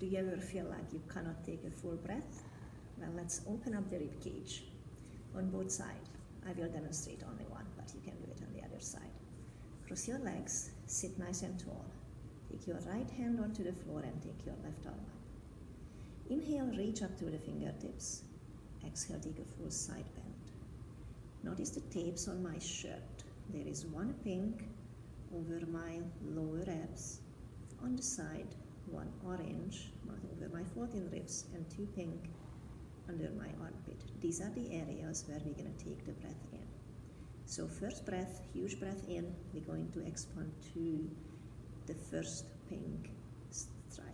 Do you ever feel like you cannot take a full breath? Well, let's open up the rib cage on both sides. I will demonstrate only one, but you can do it on the other side. Cross your legs, sit nice and tall. Take your right hand onto the floor and take your left arm up. Inhale, reach up to the fingertips. Exhale, take a full side bend. Notice the tapes on my shirt. There is one pink over my lower abs. On the side, one orange over my 14 ribs and two pink under my armpit. These are the areas where we're going to take the breath in. So first breath, huge breath in, we're going to expand to the first pink stripe.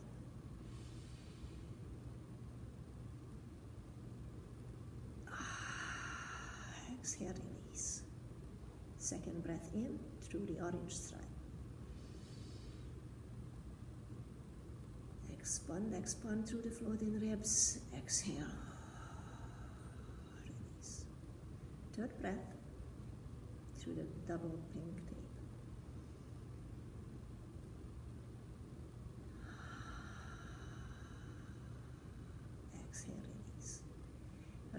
Ah, exhale, release. Second breath in through the orange stripe. Expand, expand through the floating ribs. Exhale. Release. Third breath through the double pink tape. Exhale, release.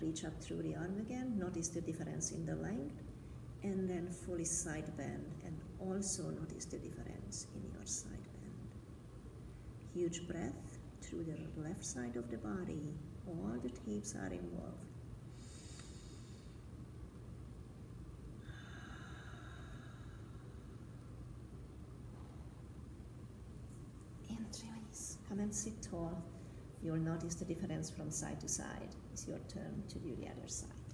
Reach up through the arm again. Notice the difference in the length. And then fully side bend. And also notice the difference in your side bend. Huge breath through the left side of the body. All the tapes are involved. And release. Come and sit tall. You'll notice the difference from side to side. It's your turn to do the other side.